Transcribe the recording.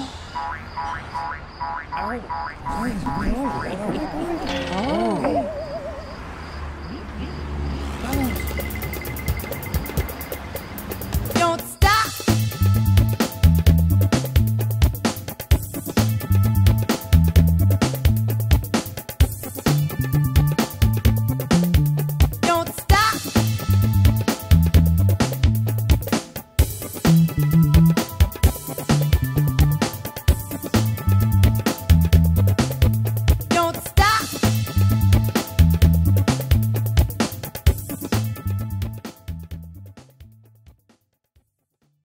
Ow. Where is